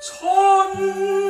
春。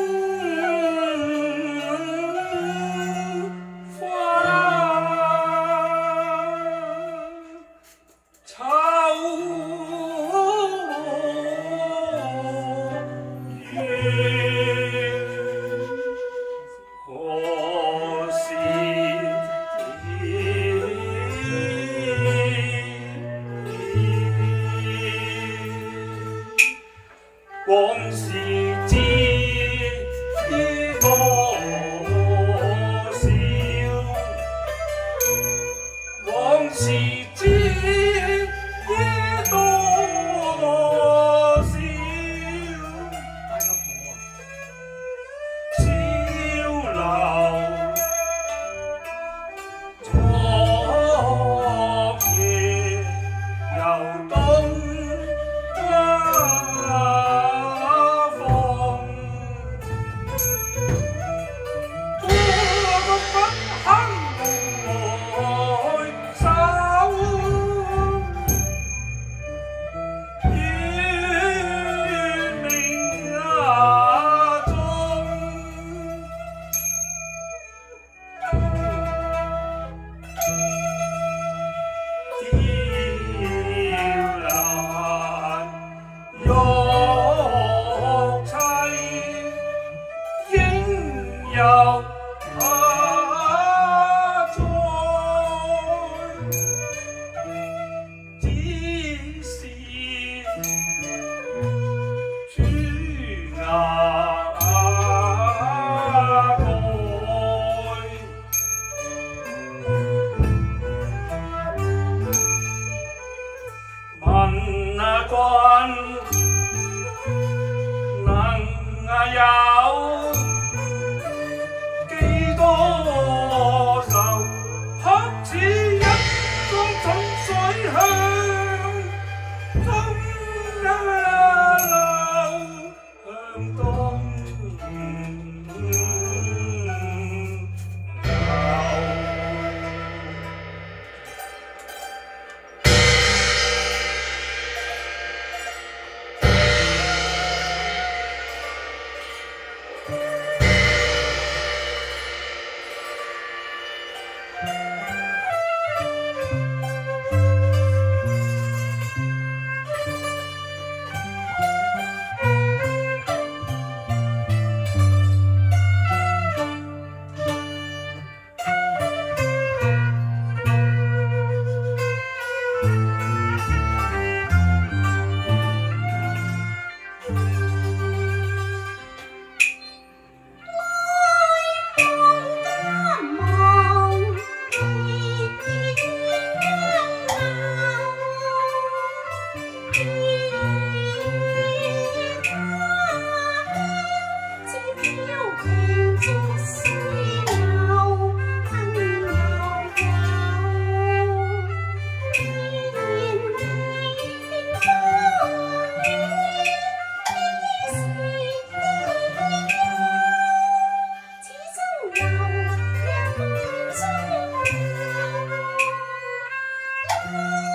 Bye.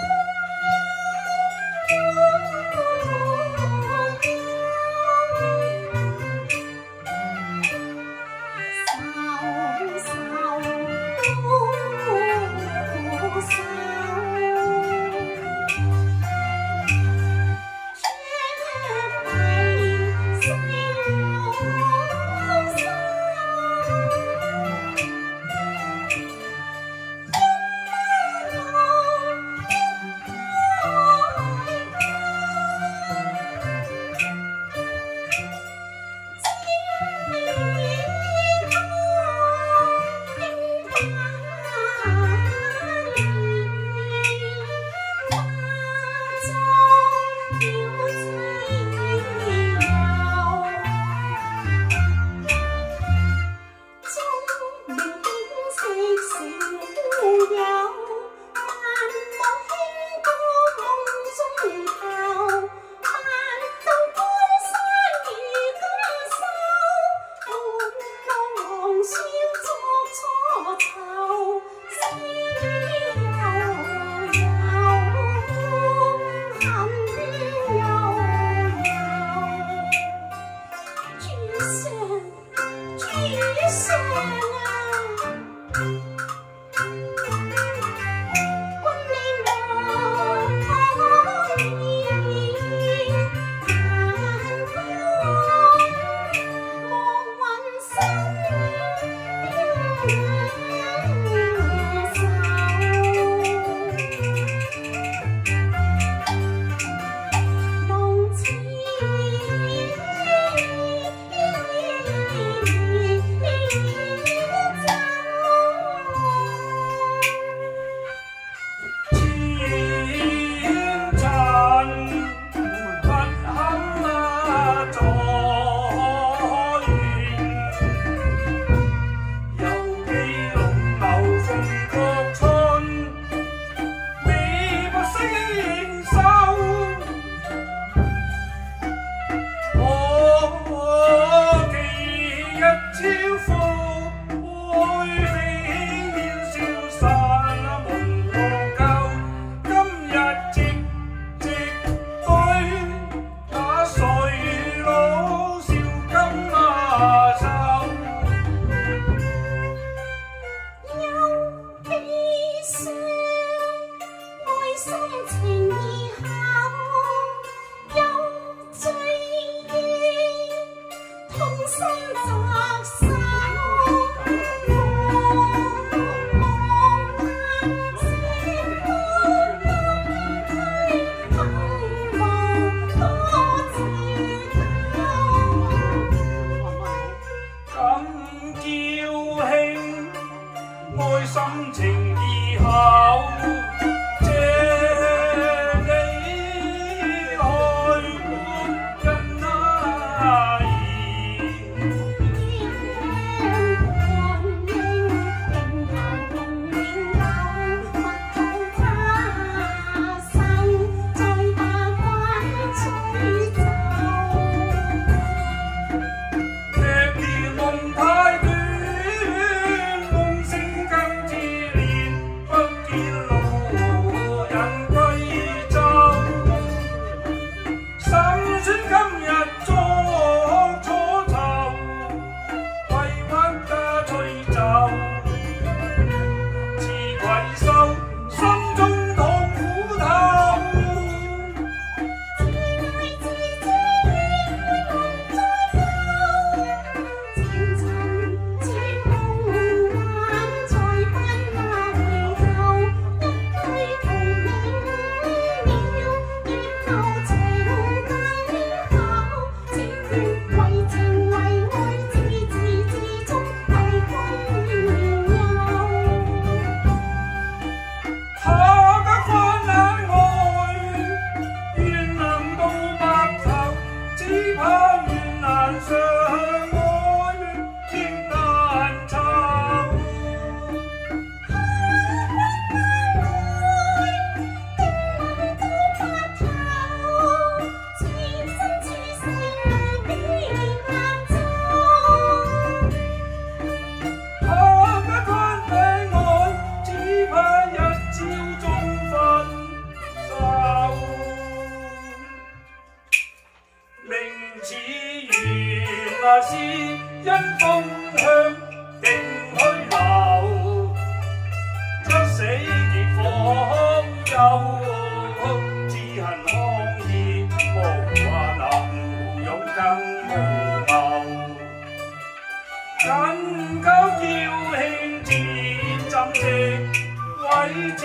原來是因風向定去流，將死結放休，只恨康義無話能有更無謀，更鳩叫興戰爭直，為戰。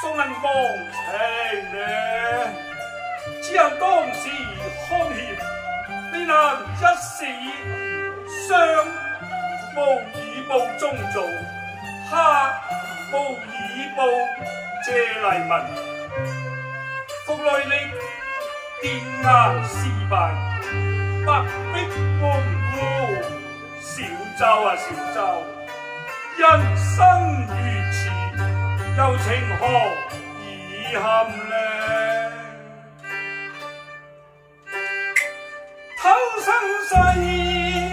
宋人王请呢？只有当时康乾，你能一死相无以报中造，客无以报谢黎民，复来力殿下事败，白壁王孤，小周啊小周，人生。又情何以堪呢？偷生碎。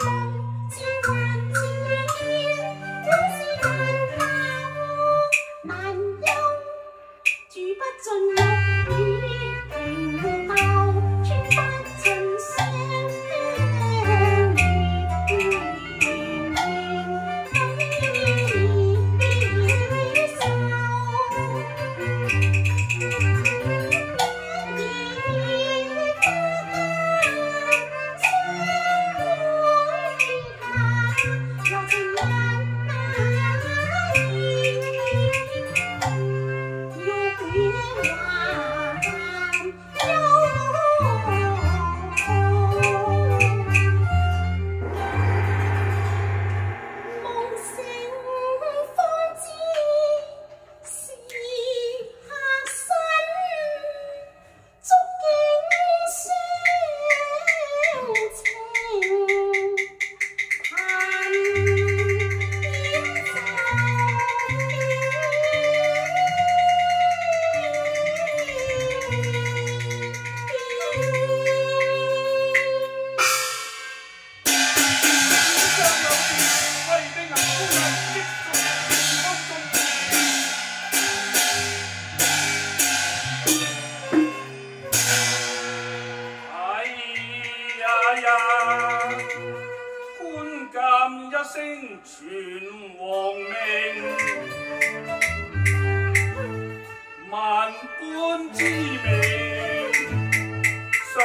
Bye. 官鉴一声全王命万般滋味想